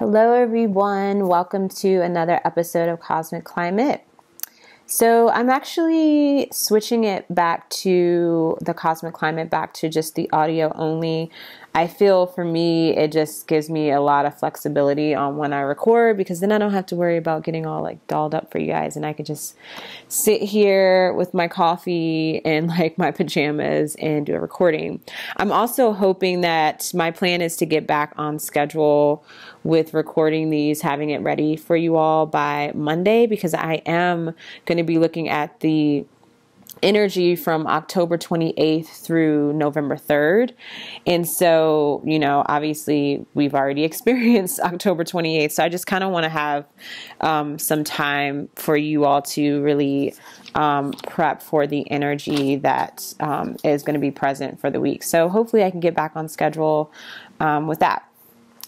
Hello, everyone. Welcome to another episode of Cosmic Climate. So, I'm actually switching it back to the Cosmic Climate, back to just the audio only I feel for me, it just gives me a lot of flexibility on when I record because then I don't have to worry about getting all like dolled up for you guys and I can just sit here with my coffee and like my pajamas and do a recording. I'm also hoping that my plan is to get back on schedule with recording these, having it ready for you all by Monday because I am going to be looking at the energy from October 28th through November 3rd. And so, you know, obviously we've already experienced October 28th. So I just kind of want to have um, some time for you all to really um, prep for the energy that um, is going to be present for the week. So hopefully I can get back on schedule um, with that.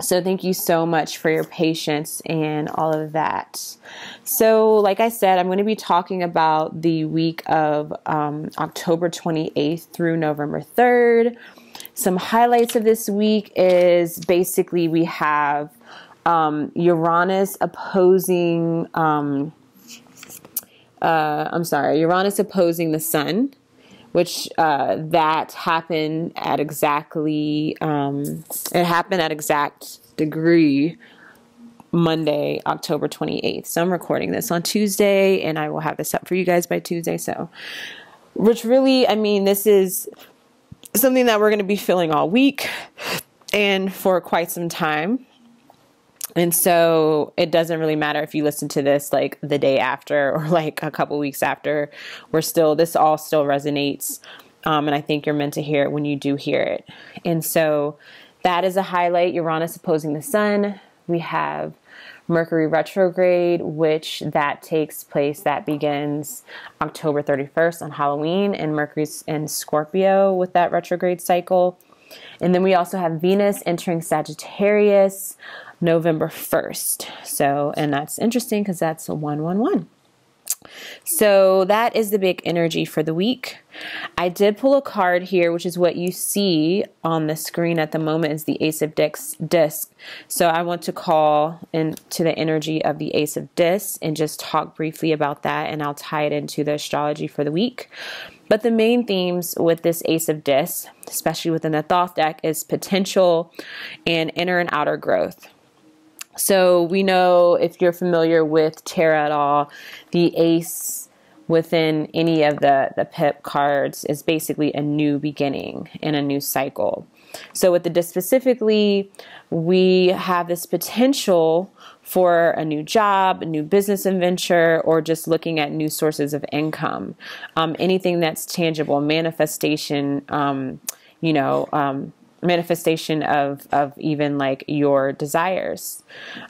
So, thank you so much for your patience and all of that. So, like I said, I'm going to be talking about the week of um, October 28th through November 3rd. Some highlights of this week is basically we have um, Uranus opposing, um, uh, I'm sorry, Uranus opposing the Sun which uh, that happened at exactly um, it happened at exact degree Monday, October 28th. So I'm recording this on Tuesday and I will have this up for you guys by Tuesday. So, which really, I mean, this is something that we're going to be feeling all week and for quite some time. And so it doesn't really matter if you listen to this like the day after or like a couple weeks after. We're still, this all still resonates. Um, and I think you're meant to hear it when you do hear it. And so that is a highlight. Uranus opposing the sun. We have Mercury retrograde, which that takes place, that begins October 31st on Halloween, and Mercury's in Scorpio with that retrograde cycle. And then we also have Venus entering Sagittarius November 1st. So, and that's interesting because that's a 111. So that is the big energy for the week. I did pull a card here, which is what you see on the screen at the moment is the Ace of Disc. So I want to call into the energy of the Ace of Disc and just talk briefly about that, and I'll tie it into the astrology for the week. But the main themes with this Ace of Disc, especially within the Thoth deck, is potential and inner and outer growth. So we know if you're familiar with tarot at all, the ace within any of the, the PIP cards is basically a new beginning and a new cycle. So with the specifically, we have this potential for a new job, a new business adventure, or just looking at new sources of income. Um, anything that's tangible, manifestation, um, you know, um, manifestation of of even like your desires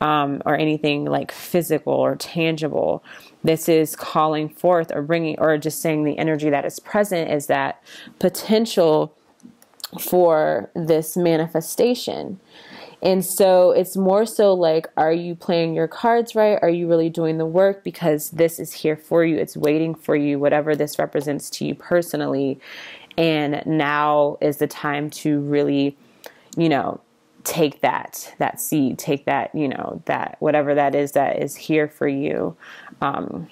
um, or anything like physical or tangible. This is calling forth or bringing or just saying the energy that is present is that potential for this manifestation. And so it's more so like are you playing your cards right? Are you really doing the work? Because this is here for you. It's waiting for you whatever this represents to you personally and now is the time to really you know take that that seed take that you know that whatever that is that is here for you. Um,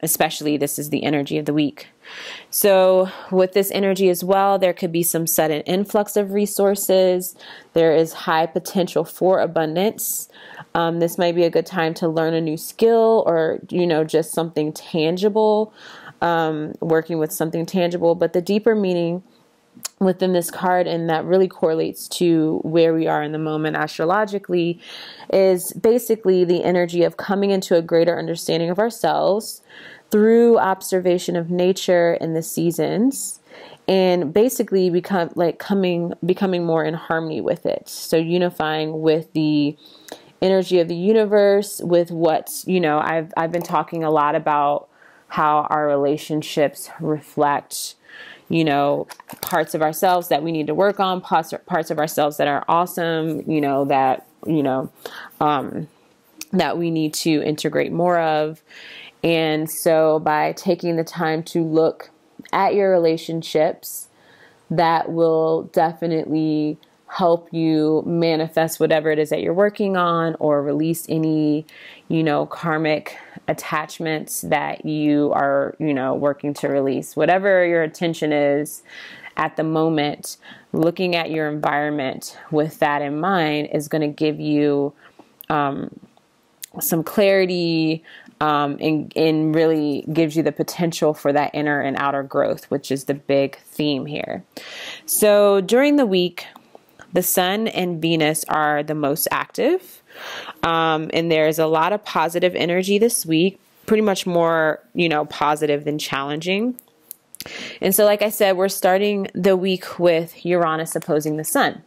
especially this is the energy of the week. So with this energy as well there could be some sudden influx of resources. There is high potential for abundance. Um, this might be a good time to learn a new skill or you know just something tangible um, working with something tangible, but the deeper meaning within this card and that really correlates to where we are in the moment astrologically is basically the energy of coming into a greater understanding of ourselves through observation of nature and the seasons and basically become like coming becoming more in harmony with it. So unifying with the energy of the universe with what you know I've I've been talking a lot about how our relationships reflect you know parts of ourselves that we need to work on parts, parts of ourselves that are awesome you know that you know um, that we need to integrate more of. And so by taking the time to look at your relationships that will definitely help you manifest whatever it is that you're working on or release any, you know, karmic attachments that you are, you know, working to release. Whatever your attention is at the moment, looking at your environment with that in mind is going to give you um, some clarity um, and, and really gives you the potential for that inner and outer growth, which is the big theme here. So during the week, the Sun and Venus are the most active. Um, and there's a lot of positive energy this week, pretty much more, you know, positive than challenging. And so, like I said, we're starting the week with Uranus opposing the Sun.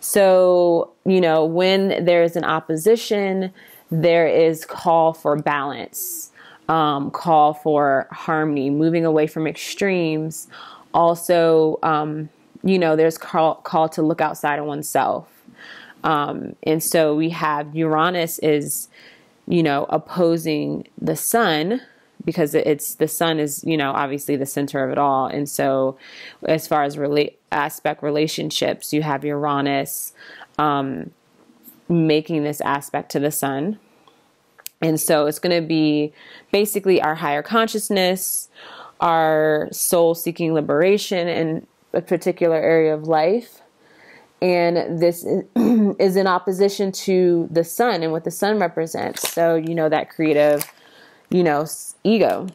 So, you know, when there's an opposition, there is call for balance, um, call for harmony, moving away from extremes. Also, um, you know, there's call, call to look outside of oneself. Um, and so we have Uranus is, you know, opposing the sun because it's the sun is, you know, obviously the center of it all. And so as far as relate aspect relationships, you have Uranus um, making this aspect to the sun. And so it's going to be basically our higher consciousness, our soul seeking liberation, in a particular area of life. And this is in opposition to the sun and what the sun represents. So, you know, that creative, you know, ego.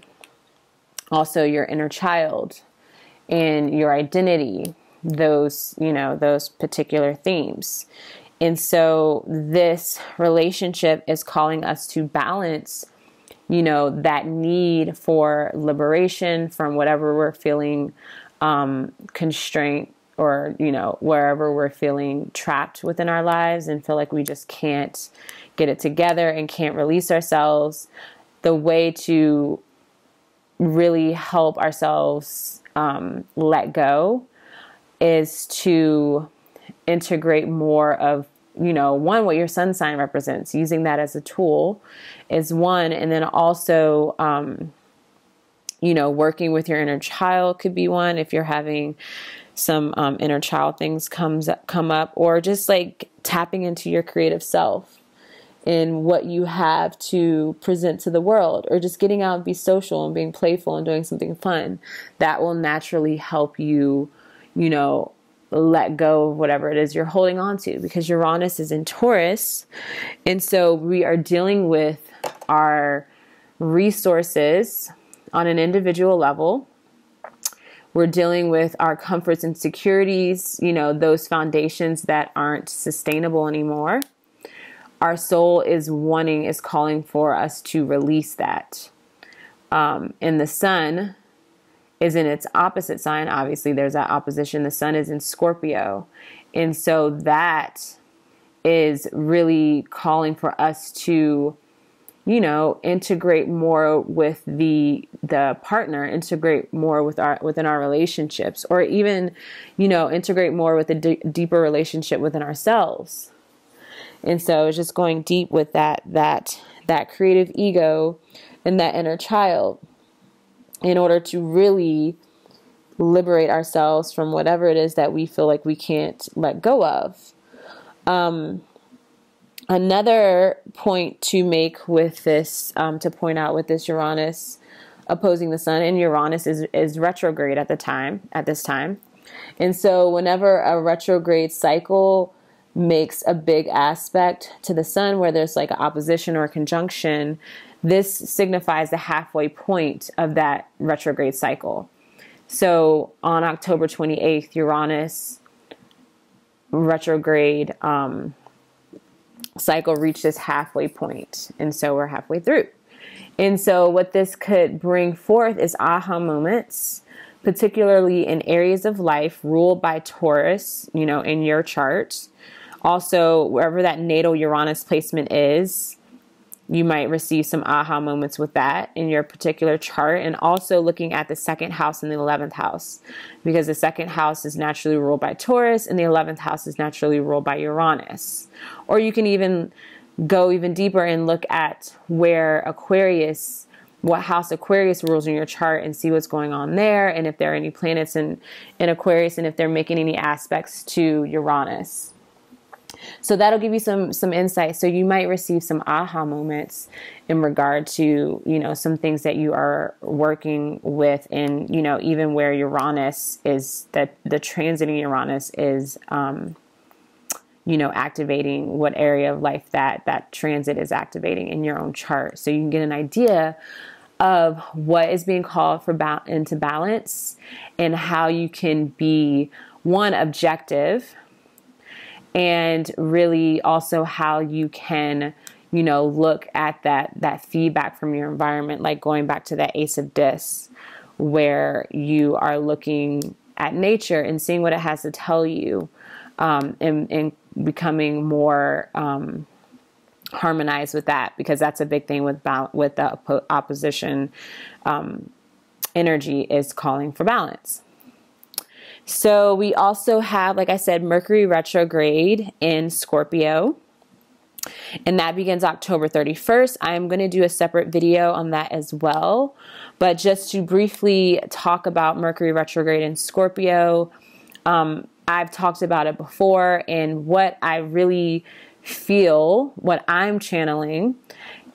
Also, your inner child and your identity, those, you know, those particular themes. And so, this relationship is calling us to balance you know, that need for liberation from whatever we're feeling um, constraint or you know wherever we're feeling trapped within our lives and feel like we just can't get it together and can't release ourselves the way to really help ourselves um, let go is to integrate more of you know one what your sun sign represents using that as a tool is one and then also um, you know, working with your inner child could be one if you're having some um, inner child things comes come up, or just like tapping into your creative self and what you have to present to the world, or just getting out and be social and being playful and doing something fun. That will naturally help you, you know, let go of whatever it is you're holding on to because Uranus is in Taurus. And so we are dealing with our resources on an individual level. We're dealing with our comforts and securities, you know, those foundations that aren't sustainable anymore. Our soul is wanting, is calling for us to release that. Um, and the sun is in its opposite sign. Obviously, there's that opposition. The sun is in Scorpio. And so that is really calling for us to you know integrate more with the the partner integrate more with our within our relationships or even you know integrate more with a deeper relationship within ourselves. And so it's just going deep with that that that creative ego and that inner child in order to really liberate ourselves from whatever it is that we feel like we can't let go of. Um, Another point to make with this, um, to point out with this Uranus opposing the Sun, and Uranus is is retrograde at the time, at this time, and so whenever a retrograde cycle makes a big aspect to the Sun, where there's like an opposition or conjunction, this signifies the halfway point of that retrograde cycle. So on October 28th, Uranus retrograde um, cycle reached its halfway point, and so we're halfway through. And so, what this could bring forth is aha moments, particularly in areas of life ruled by Taurus, you know, in your chart. Also, wherever that natal Uranus placement is, you might receive some aha moments with that in your particular chart and also looking at the second house and the 11th house because the second house is naturally ruled by Taurus and the 11th house is naturally ruled by Uranus. Or you can even go even deeper and look at where Aquarius what house Aquarius rules in your chart and see what's going on there and if there are any planets in, in Aquarius and if they're making any aspects to Uranus. So that'll give you some some insight. So you might receive some aha moments in regard to, you know, some things that you are working with and, you know, even where Uranus is that the transiting Uranus is um you know activating what area of life that that transit is activating in your own chart so you can get an idea of what is being called for ba- into balance and how you can be one objective and really also how you can you know look at that that feedback from your environment like going back to that ace of dis where you are looking at nature and seeing what it has to tell you um, and, and becoming more um, harmonized with that because that's a big thing with with the opposition um, energy is calling for balance. So we also have, like I said, Mercury retrograde in Scorpio. And that begins October 31st. I'm going to do a separate video on that as well. But just to briefly talk about Mercury retrograde in Scorpio, um, I've talked about it before, and what I really feel, what I'm channeling,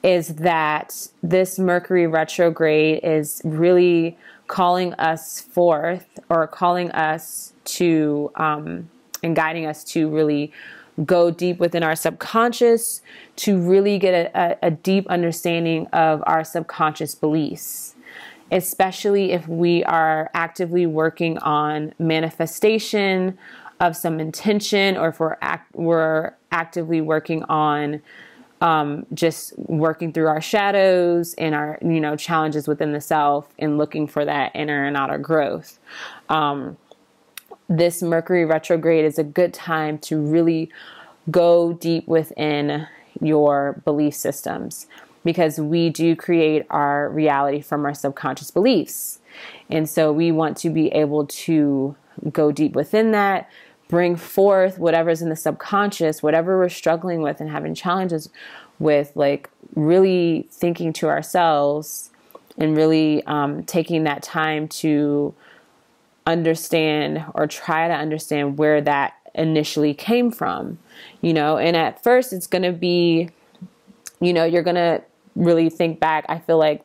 is that this Mercury retrograde is really calling us forth or calling us to um, and guiding us to really go deep within our subconscious to really get a, a, deep understanding of our subconscious beliefs especially if we are actively working on manifestation of some intention or if we're, act, we're actively working on um, just working through our shadows and our you know challenges within the self and looking for that inner and outer growth um, this mercury retrograde is a good time to really go deep within your belief systems because we do create our reality from our subconscious beliefs. And so we want to be able to go deep within that, bring forth whatever's in the subconscious, whatever we're struggling with and having challenges with, like really thinking to ourselves and really um, taking that time to understand or try to understand where that initially came from, you know. And at first, it's going to be, you know, you're going to really think back, I feel like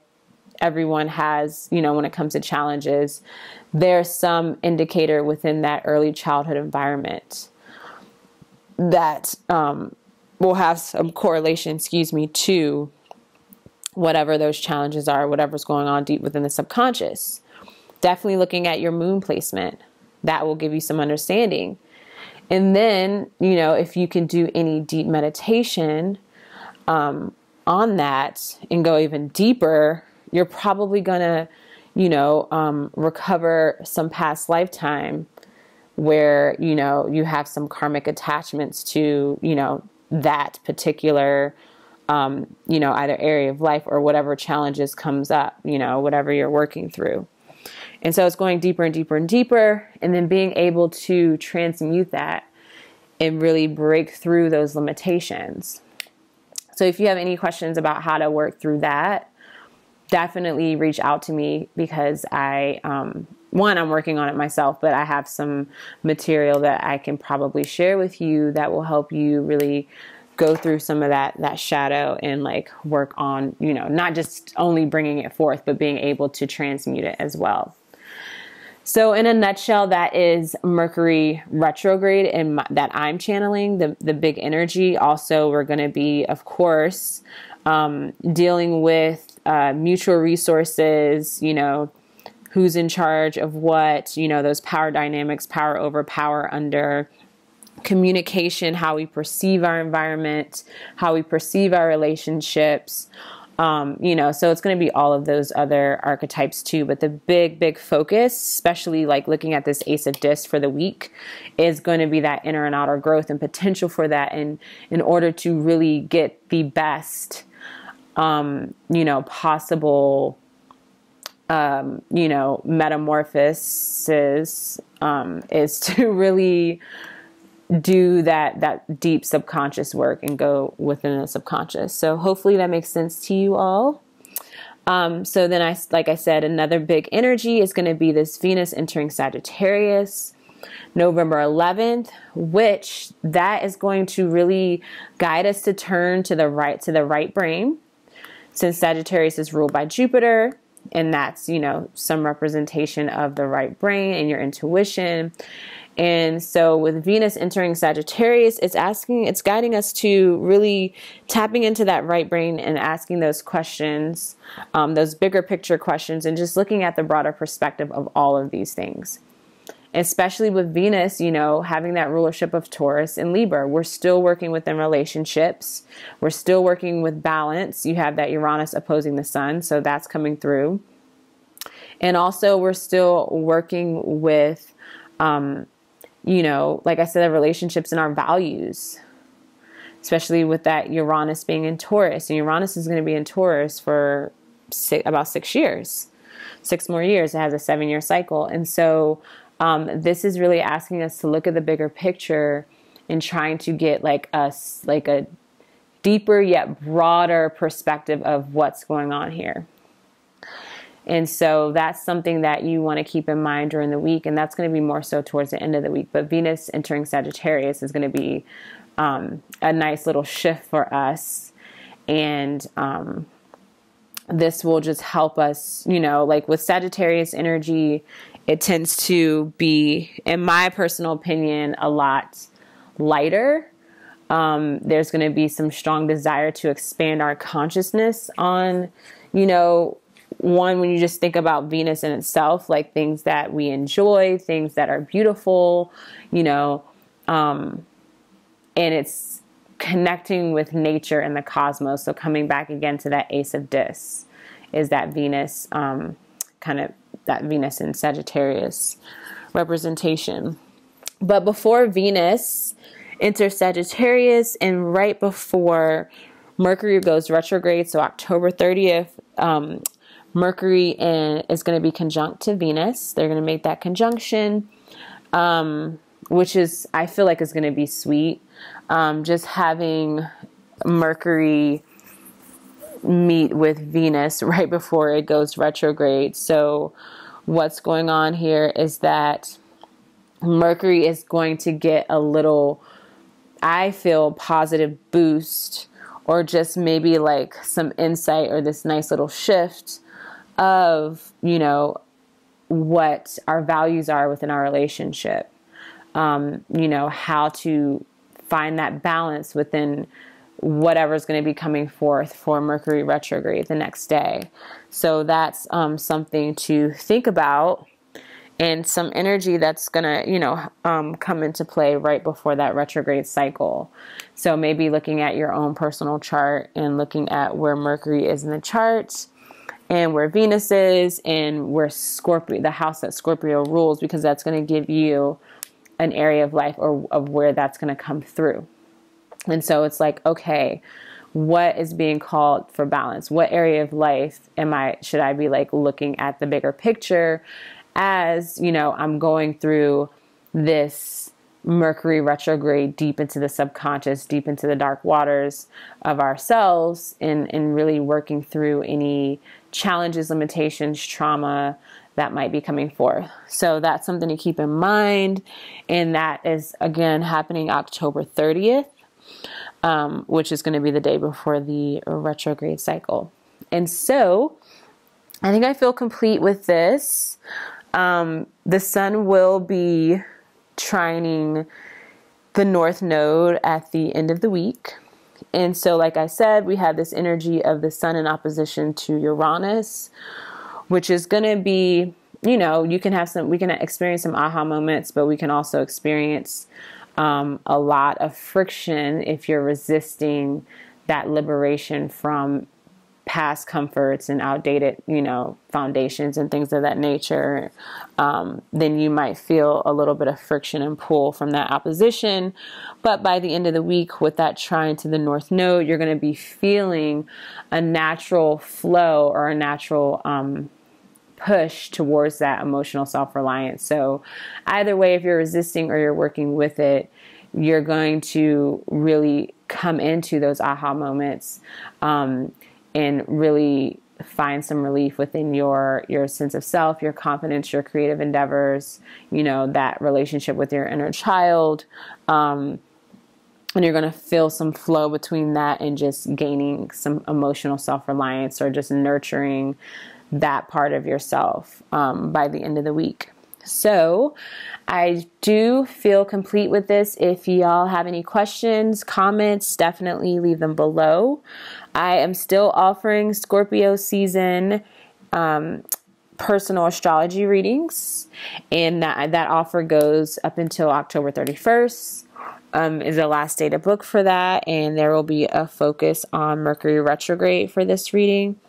everyone has, you know, when it comes to challenges, there's some indicator within that early childhood environment that um, will have some correlation, excuse me, to whatever those challenges are, whatever's going on deep within the subconscious. Definitely looking at your moon placement, that will give you some understanding. And then, you know, if you can do any deep meditation, um, on that and go even deeper, you're probably going to, you know, um, recover some past lifetime where, you know, you have some karmic attachments to, you know, that particular, um, you know, either area of life or whatever challenges comes up, you know, whatever you're working through. And so it's going deeper and deeper and deeper, and then being able to transmute that and really break through those limitations. So if you have any questions about how to work through that, definitely reach out to me because I, um, one, I'm working on it myself, but I have some material that I can probably share with you that will help you really go through some of that that shadow and like work on you know not just only bringing it forth but being able to transmute it as well so, in a nutshell, that is Mercury retrograde and that I'm channeling the the big energy. Also, we're going to be, of course, um, dealing with uh, mutual resources. You know, who's in charge of what? You know, those power dynamics, power over, power under communication, how we perceive our environment, how we perceive our relationships. Um, you know, so it's going to be all of those other archetypes too. But the big, big focus, especially like looking at this Ace of Discs for the week, is going to be that inner and outer growth and potential for that. And in order to really get the best, um, you know, possible, um, you know, metamorphosis um, is to really do that that deep subconscious work and go within the subconscious. So hopefully that makes sense to you all. Um, so then I, like I said, another big energy is going to be this Venus entering Sagittarius. November 11th, which that is going to really guide us to turn to the right to the right brain. Since Sagittarius is ruled by Jupiter, and that's, you know, some representation of the right brain and your intuition. And so with Venus entering Sagittarius, it's asking, it's guiding us to really tapping into that right brain and asking those questions, um, those bigger picture questions, and just looking at the broader perspective of all of these things. Especially with Venus, you know, having that rulership of Taurus and Libra, we're still working within relationships. We're still working with balance. You have that Uranus opposing the sun, so that's coming through. And also, we're still working with um, you know, like I said, the relationships and our values, especially with that Uranus being in Taurus. And Uranus is going to be in Taurus for six, about six years, six more years. It has a seven year cycle. And so um, this is really asking us to look at the bigger picture and trying to get like us, like a deeper yet broader perspective of what's going on here. And so that's something that you want to keep in mind during the week. And that's going to be more so towards the end of the week. But Venus entering Sagittarius is going to be um, a nice little shift for us. And um, this will just help us, you know, like with Sagittarius energy, it tends to be, in my personal opinion, a lot lighter. Um, there's going to be some strong desire to expand our consciousness on, you know, one when you just think about Venus in itself, like things that we enjoy, things that are beautiful, you know, um, and it's connecting with nature and the cosmos. So coming back again to that Ace of Discs is that Venus, um, kind of that Venus in Sagittarius representation. But before Venus enters Sagittarius and right before Mercury goes retrograde, so October 30th, um, Mercury in, is going to be conjunct to Venus. They're going to make that conjunction, um, which is, I feel like, is going to be sweet. Um, just having Mercury meet with Venus right before it goes retrograde. So, what's going on here is that Mercury is going to get a little, I feel, positive boost or just maybe like some insight or this nice little shift of, you know, what our values are within our relationship. Um, you know, how to find that balance within whatever's going to be coming forth for Mercury retrograde the next day. So that's um, something to think about and some energy that's going to, you know, um, come into play right before that retrograde cycle. So maybe looking at your own personal chart and looking at where Mercury is in the chart and where Venus is and where Scorpio, the house that Scorpio rules, because that's going to give you an area of life or of where that's going to come through. And so it's like, okay, what is being called for balance? What area of life am I, should I be like looking at the bigger picture as, you know, I'm going through this Mercury retrograde deep into the subconscious, deep into the dark waters of ourselves, and, and really working through any challenges, limitations, trauma that might be coming forth. So that's something to keep in mind. And that is again happening October 30th, um, which is going to be the day before the retrograde cycle. And so I think I feel complete with this. Um, the sun will be trining the north node at the end of the week. And so, like I said, we have this energy of the sun in opposition to Uranus, which is going to be, you know, you can have some, we can experience some aha moments, but we can also experience um, a lot of friction if you're resisting that liberation from past comforts and outdated, you know, foundations and things of that nature, um, then you might feel a little bit of friction and pull from that opposition. But by the end of the week, with that trine to the north node, you're going to be feeling a natural flow or a natural um, push towards that emotional self reliance. So, either way, if you're resisting or you're working with it, you're going to really come into those aha moments. Um, and really find some relief within your your sense of self, your confidence, your creative endeavors, you know, that relationship with your inner child. Um, and you're going to feel some flow between that and just gaining some emotional self reliance or just nurturing that part of yourself um, by the end of the week. So, I do feel complete with this. If y'all have any questions, comments, definitely leave them below. I am still offering Scorpio season um, personal astrology readings, and that, that offer goes up until October 31st. Um, is the last day to book for that, and there will be a focus on Mercury retrograde for this reading.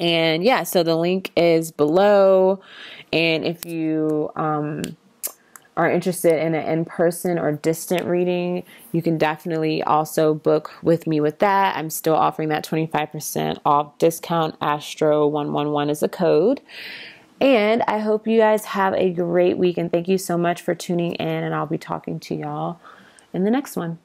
And yeah, so the link is below. And if you um, are interested in an in person or distant reading, you can definitely also book with me with that. I'm still offering that 25% off discount. Astro111 is a code. And I hope you guys have a great week and thank you so much for tuning in. And I'll be talking to y'all in the next one.